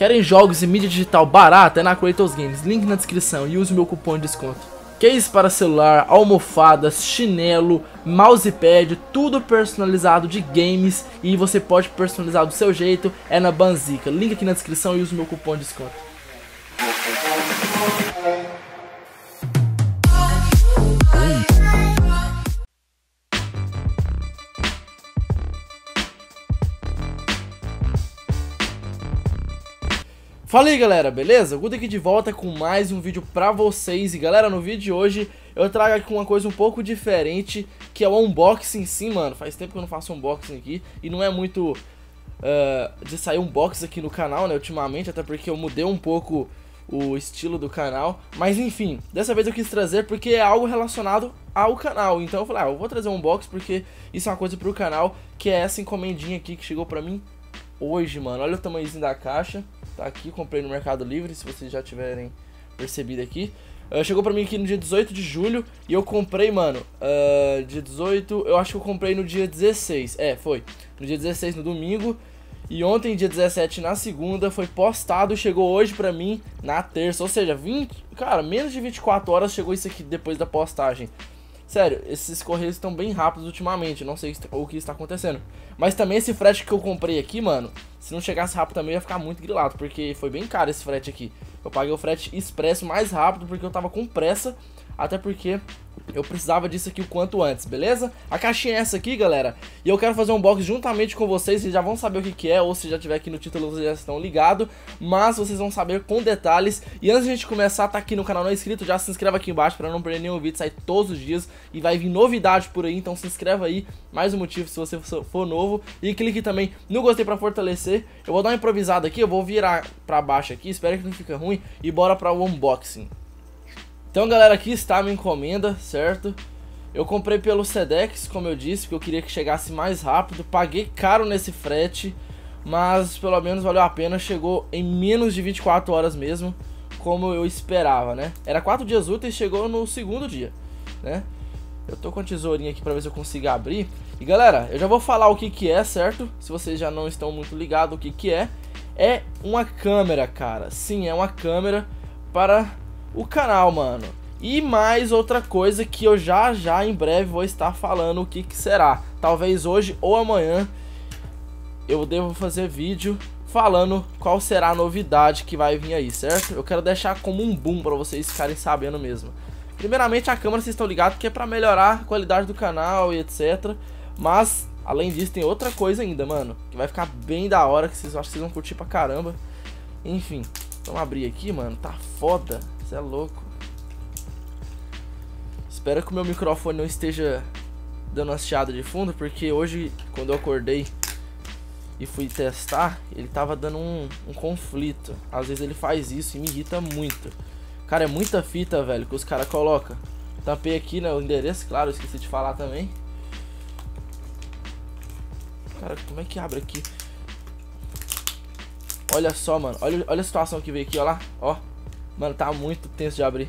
Querem jogos e mídia digital barata? É na Kratos Games, link na descrição e use meu cupom de desconto. Case para celular, almofadas, chinelo, mousepad, tudo personalizado de games e você pode personalizar do seu jeito, é na Banzica. Link aqui na descrição e use meu cupom de desconto. Fala aí galera, beleza? Guto aqui de volta com mais um vídeo pra vocês. E galera, no vídeo de hoje eu trago aqui uma coisa um pouco diferente Que é o unboxing. Sim, mano Faz tempo que eu não faço unboxing aqui. E não é muito uh, de sair unboxing aqui no canal, né, ultimamente Até porque eu mudei um pouco o estilo do canal. Mas enfim, dessa vez eu quis trazer porque é algo relacionado ao canal. Então eu falei, ah, eu vou trazer um unboxing porque isso é uma coisa pro canal Que é essa encomendinha aqui que chegou pra mim hoje, mano. Olha o tamanhozinho da caixa Tá aqui, comprei no Mercado Livre, se vocês já tiverem percebido aqui. Uh, chegou pra mim aqui no dia 18 de julho e eu comprei, mano, uh, dia 18, eu acho que eu comprei no dia 16. É, foi. No dia 16, no domingo. E ontem, dia 17, na segunda, foi postado chegou hoje pra mim na terça. Ou seja, 20, cara, menos de 24 horas chegou isso aqui depois da postagem. Sério, esses correios estão bem rápidos ultimamente, não sei o que está acontecendo. Mas também esse frete que eu comprei aqui, mano, se não chegasse rápido também ia ficar muito grilado, porque foi bem caro esse frete aqui. Eu paguei o frete expresso mais rápido porque eu tava com pressa, até porque eu precisava disso aqui o quanto antes, beleza? A caixinha é essa aqui, galera, e eu quero fazer um box juntamente com vocês, vocês já vão saber o que, que é, ou se já tiver aqui no título vocês já estão ligados, mas vocês vão saber com detalhes. E antes de a gente começar, tá aqui no canal não é inscrito, já se inscreva aqui embaixo para não perder nenhum vídeo, sai todos os dias e vai vir novidade por aí, então se inscreva aí, mais um motivo se você for novo, e clique também no gostei para fortalecer. Eu vou dar uma improvisada aqui, eu vou virar para baixo aqui, espero que não fique ruim, e bora para o unboxing. Então, galera, aqui está a minha encomenda, certo? Eu comprei pelo Sedex, como eu disse, porque eu queria que chegasse mais rápido. Paguei caro nesse frete, mas pelo menos valeu a pena. Chegou em menos de 24 horas mesmo, como eu esperava, né? Era 4 dias úteis, chegou no segundo dia, né? Eu tô com a tesourinha aqui pra ver se eu consigo abrir. E galera, eu já vou falar o que que é, certo? Se vocês já não estão muito ligados o que que é. É uma câmera, cara. Sim, é uma câmera para o canal, mano. E mais outra coisa que eu já já em breve vou estar falando o que, que será. Talvez hoje ou amanhã eu devo fazer vídeo falando qual será a novidade que vai vir aí, certo? Eu quero deixar como um boom para vocês ficarem sabendo mesmo. Primeiramente a câmera vocês estão ligados que é para melhorar a qualidade do canal e etc. Mas além disso tem outra coisa ainda, mano, que vai ficar bem da hora que vocês acho que vocês vão curtir pra caramba. Enfim, vamos abrir aqui, mano, tá foda. Você é louco. Espero que o meu microfone não esteja dando uma chiada de fundo, porque hoje, quando eu acordei e fui testar, ele tava dando um, um conflito. Às vezes ele faz isso e me irrita muito. Cara, é muita fita, velho, que os caras colocam. Tampei aqui, né, o endereço, claro, esqueci de falar também. Cara, como é que abre aqui? Olha só, mano. Olha, olha a situação que veio aqui, ó lá. Ó. Mano, tá muito tenso de abrir.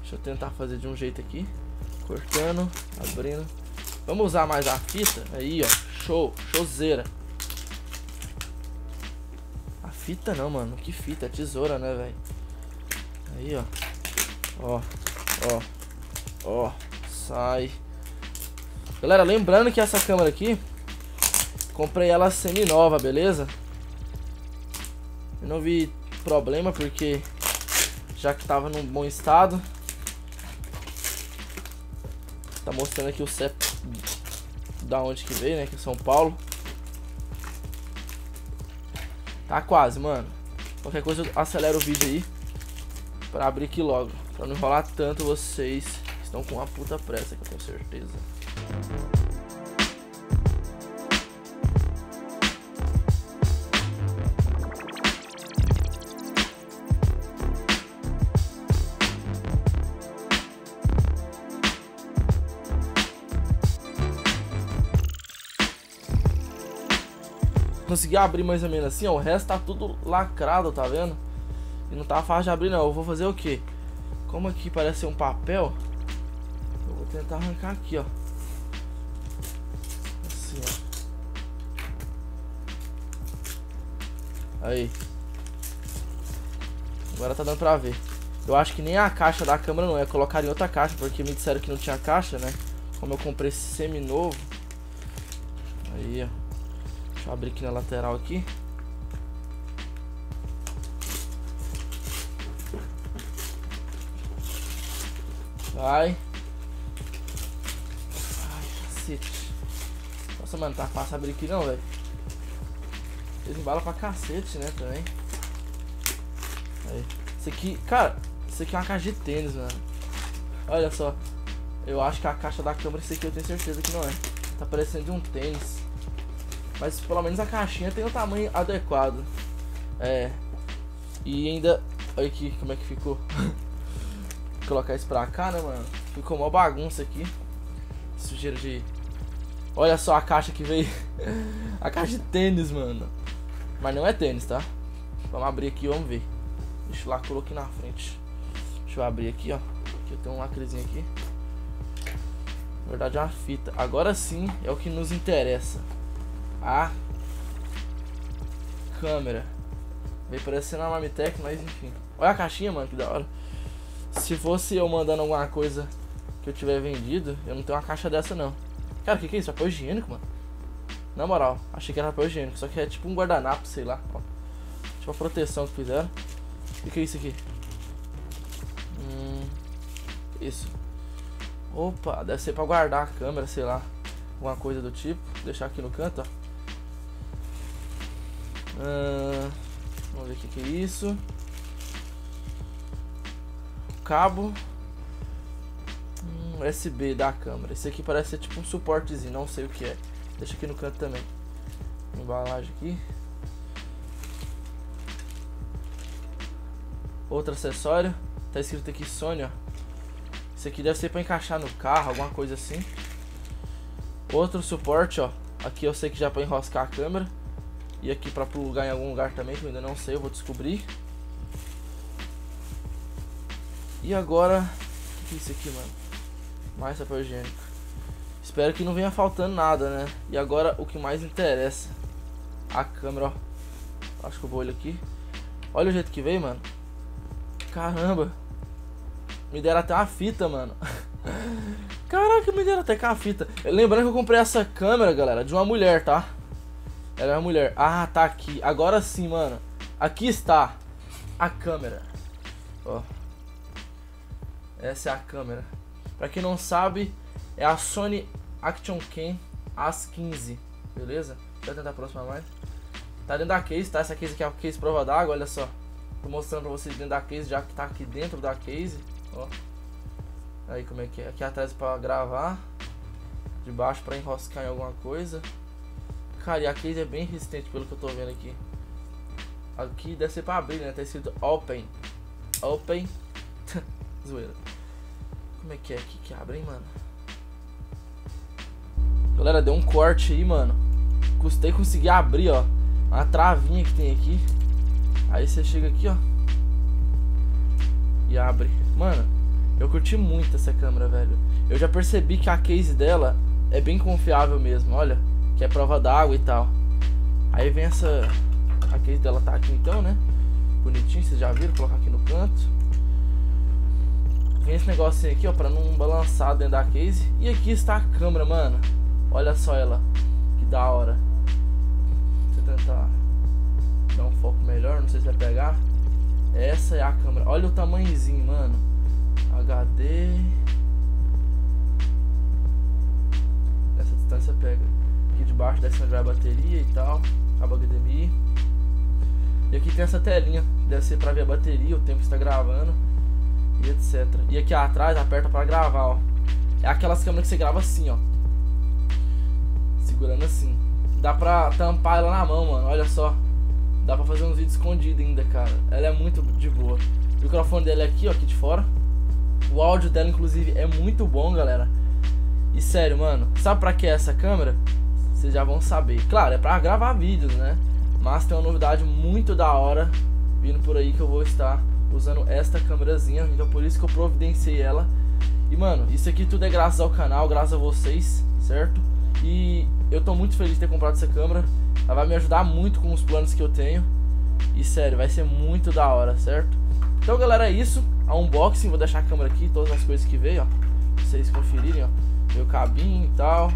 Deixa eu tentar fazer de um jeito aqui. Cortando, abrindo. Vamos usar mais a fita? Aí, ó. Show, showzeira. A fita não, mano. Que fita? É tesoura, né, velho? Aí, ó. Ó, ó. Ó, sai. Galera, lembrando que essa câmera aqui, comprei ela semi-nova, beleza? Eu não vi problema porque já que estava num bom estado. Tá mostrando aqui o CEP da onde que veio, né? Que é São Paulo. Tá quase, mano. Qualquer coisa eu acelero o vídeo aí. Pra abrir aqui logo. Pra não enrolar tanto vocês. Estão com uma puta pressa, que eu tenho certeza. Consegui abrir mais ou menos assim, ó, o resto tá tudo lacrado, tá vendo? E não tá fácil de abrir não, eu vou fazer o que? Como aqui parece um papel, eu vou tentar arrancar aqui, ó. Assim, ó. Aí. Agora tá dando pra ver. Eu acho que nem a caixa da câmera não é. Colocar em outra caixa, porque me disseram que não tinha caixa, né? Como eu comprei esse semi-novo. Aí, ó. Deixa eu abrir aqui na lateral aqui. Vai. Ai, cacete. Nossa, mano, tá fácil abrir aqui não, velho. Eles embalam pra cacete, né, também. Aí. Isso aqui, cara, isso aqui é uma caixa de tênis, mano. Olha só. Eu acho que a caixa da câmera, isso aqui eu tenho certeza que não é. Tá parecendo de um tênis. Mas pelo menos a caixinha tem o tamanho adequado. É. E ainda. Olha aqui como é que ficou. colocar isso pra cá, né, mano? Ficou uma bagunça aqui. Sujeira de. Olha só a caixa que veio. a caixa de tênis, mano. Mas não é tênis, tá? Vamos abrir aqui, vamos ver. Deixa eu lá, coloquei na frente. Deixa eu abrir aqui, ó. Aqui eu tenho um lacrezinho aqui. Na verdade é uma fita. Agora sim é o que nos interessa. A câmera. Veio parecendo uma Marmitec, mas enfim. Olha a caixinha, mano, que da hora. Se fosse eu mandando alguma coisa que eu tiver vendido, eu não tenho uma caixa dessa não. Cara, o que, que é isso? Papel higiênico, mano? Na moral, achei que era papel higiênico, só que é tipo um guardanapo, sei lá. Ó. Tipo a proteção que fizeram. O que é isso aqui? Hum, isso. Opa, deve ser pra guardar a câmera, sei lá. Alguma coisa do tipo. Vou deixar aqui no canto, ó. Hum, vamos ver o que, que é isso. Cabo. Hum, USB da câmera. Esse aqui parece ser tipo um suportezinho, não sei o que é. Deixa aqui no canto também. Embalagem aqui. Outro acessório. Tá escrito aqui Sony, ó. Esse aqui deve ser pra encaixar no carro, alguma coisa assim. Outro suporte, ó. Aqui eu sei que já é pra enroscar a câmera. E aqui pra plugar em algum lugar também, que eu ainda não sei, eu vou descobrir. E agora... O que é isso aqui, mano? Mais papel higiênico. Espero que não venha faltando nada, né? E agora o que mais interessa. A câmera, ó. Acho que eu vou olhar aqui. Olha o jeito que veio, mano. Caramba. Me deram até uma fita, mano. Caraca, me deram até com a fita. Lembrando que eu comprei essa câmera, galera, de uma mulher, tá? Ela é uma mulher. Ah, tá aqui. Agora sim, mano. Aqui está a câmera. Ó. Essa é a câmera. Pra quem não sabe, é a Sony Action Cam AS15. Beleza? Deixa eu tentar aproximar mais. Tá dentro da case, tá? Essa case aqui é a case prova d'água, olha só. Tô mostrando pra vocês dentro da case, já que tá aqui dentro da case. Ó. Aí como é que é. Aqui atrás pra gravar. De baixo pra enroscar em alguma coisa. Cara, e a case é bem resistente pelo que eu tô vendo aqui. Aqui deve ser pra abrir, né? Tá escrito Open. Open. Zoeira. Como é que é aqui que abre, hein, mano? Galera, deu um corte aí, mano. Custei conseguir abrir, ó. Uma travinha que tem aqui. Aí você chega aqui, ó. E abre. Mano, eu curti muito essa câmera, velho. Eu já percebi que a case dela é bem confiável mesmo, olha. Que é prova d'água e tal. Aí vem essa... A case dela tá aqui então, né? Bonitinho, vocês já viram? Vou colocar aqui no canto. Vem esse negocinho aqui, ó, pra não balançar dentro da case. E aqui está a câmera, mano. Olha só ela. Que da hora. Deixa eu tentar dar um foco melhor, não sei se vai pegar. Essa é a câmera. Olha o tamanhozinho, mano. Aqui de baixo desce onde vai a bateria e tal. Cabo HDMI. E aqui tem essa telinha. Deve ser ver a bateria, o tempo que está gravando. E etc. E aqui atrás aperta pra gravar, ó. É aquelas câmeras que você grava assim, ó. Segurando assim. Dá pra tampar ela na mão, mano. Olha só. Dá pra fazer uns vídeos escondidos ainda, cara. Ela é muito de boa. O microfone dela é aqui, ó, aqui de fora. O áudio dela, inclusive, é muito bom, galera. E sério, mano, sabe pra que é essa câmera? Vocês já vão saber. Claro, é pra gravar vídeos, né? Mas tem uma novidade muito da hora vindo por aí que eu vou estar usando esta câmerazinha. Então por isso que eu providenciei ela. E mano, isso aqui tudo é graças ao canal, graças a vocês, certo? E eu tô muito feliz de ter comprado essa câmera. Ela vai me ajudar muito com os planos que eu tenho. E sério, vai ser muito da hora, certo? Então, galera, é isso. A unboxing, vou deixar a câmera aqui, todas as coisas que veio, ó. Pra vocês conferirem, ó. O cabinho e tal.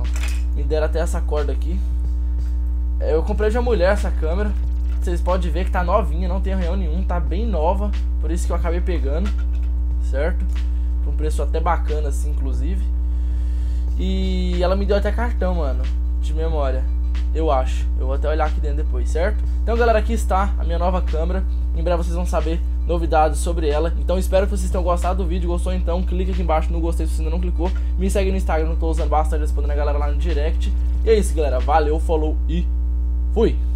Ó, me deram até essa corda aqui. É, eu comprei de uma mulher essa câmera. Vocês podem ver que tá novinha, não tem arranhão nenhum, tá bem nova. Por isso que eu acabei pegando, certo? Por um preço até bacana assim, inclusive. E ela me deu até cartão, mano, de memória. Eu acho. Eu vou até olhar aqui dentro depois, certo? Então, galera, aqui está a minha nova câmera. Em breve vocês vão saber novidades sobre ela. Então, espero que vocês tenham gostado do vídeo. Gostou? Então, clique aqui embaixo no gostei se você ainda não clicou. Me segue no Instagram, não tô usando bastante respondendo a galera lá no direct. E é isso, galera. Valeu, falou e fui!